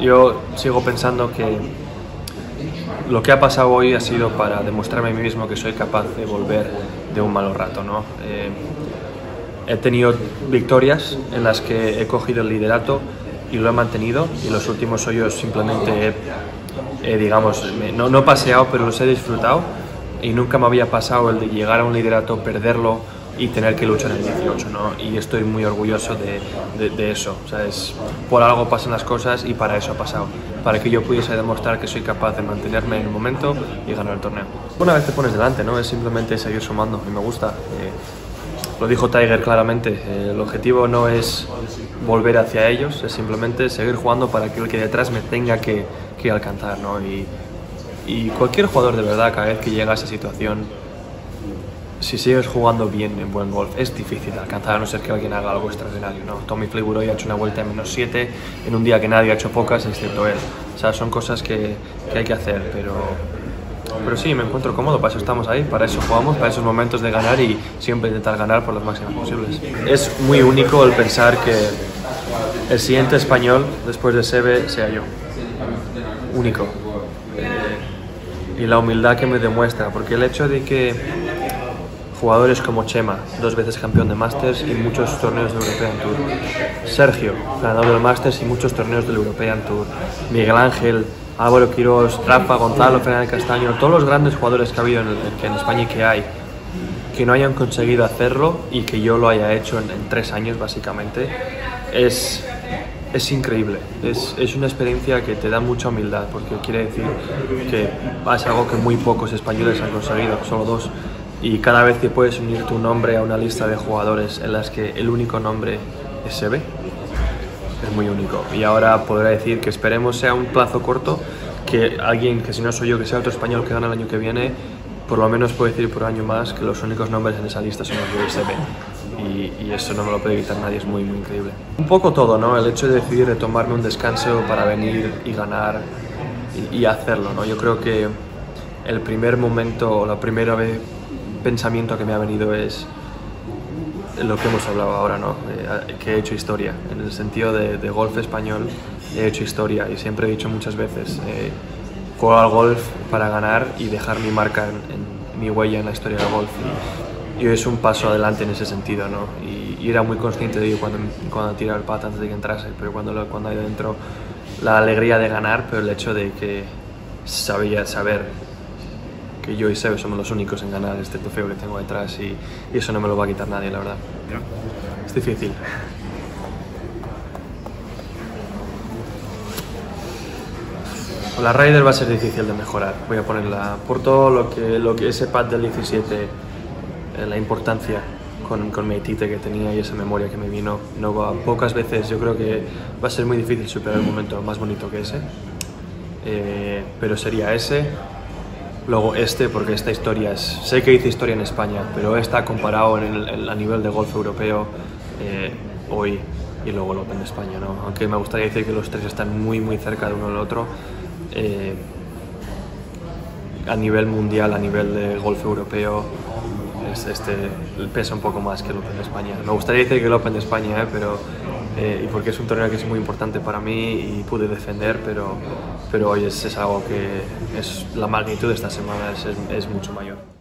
yo sigo pensando que lo que ha pasado hoy ha sido para demostrarme a mí mismo que soy capaz de volver de un malo rato. ¿no? Eh, he tenido victorias en las que he cogido el liderato y lo he mantenido y los últimos hoyos simplemente he, digamos, no, no he paseado pero los he disfrutado y nunca me había pasado el de llegar a un liderato, perderlo y tener que luchar en el 18, ¿no? Y estoy muy orgulloso de, de, eso, ¿sabes? Por algo pasan las cosas y para eso ha pasado, para que yo pudiese demostrar que soy capaz de mantenerme en el momento y ganar el torneo. Una vez te pones delante, ¿no? Es simplemente seguir sumando y me gusta. Eh, lo dijo Tiger claramente, eh, el objetivo no es volver hacia ellos, es simplemente seguir jugando para que el que detrás me tenga que, que alcanzar, ¿no? Y, y cualquier jugador de verdad, cada vez que llega a esa situación, si sigues jugando bien en buen golf, es difícil alcanzar a no ser que alguien haga algo extraordinario. ¿no? Tommy Fleetwood hoy ha hecho una vuelta en menos 7 en un día que nadie ha hecho pocas excepto él. O sea, son cosas que, que, hay que hacer, pero, pero sí, me encuentro cómodo, para eso estamos ahí, para eso jugamos, para esos momentos de ganar y siempre intentar ganar por las máximas posibles. Es muy único el pensar que el siguiente español después de Sebe sea yo. Único. Eh, y la humildad que me demuestra, porque el hecho de que jugadores como Chema, dos veces campeón de Masters y muchos torneos del European Tour. Sergio, ganador del Masters y muchos torneos del European Tour. Miguel Ángel, Álvaro Quirós, Rafa, Gonzalo, Fernández Castaño, todos los grandes jugadores que ha habido en, en, España y que hay, que no hayan conseguido hacerlo y que yo lo haya hecho en, en tres años básicamente, es, es increíble. Es, es, una experiencia que te da mucha humildad, porque quiere decir que es algo que muy pocos españoles han conseguido, solo dos y cada vez que puedes unir tu nombre a una lista de jugadores en las que el único nombre es Sebe, es muy único. Y ahora podré decir que esperemos sea un plazo corto, que alguien, que si no soy yo, que sea otro español que gane el año que viene, por lo menos puede decir por año más que los únicos nombres en esa lista son los de Sebe. Y, y, eso no me lo puede evitar nadie, es muy, muy increíble. Un poco todo, ¿no? El hecho de decidir de tomarme un descanso para venir y ganar y, y hacerlo, ¿no? Yo creo que el primer momento, la primera vez pensamiento que me ha venido es lo que hemos hablado ahora, ¿no? Eh, que he hecho historia. En el sentido de, de, golf español he hecho historia y siempre he dicho muchas veces, eh, juego al golf para ganar y dejar mi marca en, en, mi huella en la historia del golf. Y, y es un paso adelante en ese sentido, ¿no? Y, y, era muy consciente de ello cuando, cuando tiraba el pat antes de que entrase, pero cuando, lo, cuando hay dentro la alegría de ganar, pero el hecho de que sabía saber que yo y Sebe somos los únicos en ganar este trofeo que tengo detrás y, y, eso no me lo va a quitar nadie, la verdad. Es difícil. La Raider va a ser difícil de mejorar, voy a ponerla por todo lo que, lo que ese pad del 17, eh, la importancia con, con mi tite que tenía y esa memoria que me vino, no va, pocas veces yo creo que va a ser muy difícil superar un momento más bonito que ese, eh, pero sería ese Luego este, porque esta historia es, sé que hice historia en España, pero está comparado en el, en, a nivel de golf europeo eh, hoy y luego el Open de España, ¿no? Aunque me gustaría decir que los tres están muy muy cerca de uno del otro. Eh, a nivel mundial, a nivel de golf europeo, es, este pesa un poco más que el Open de España. Me gustaría decir que el Open de España, ¿eh? pero eh, y porque es un torneo que es muy importante para mí y pude defender, pero, pero hoy es, algo que es la magnitud de esta semana es mucho mayor.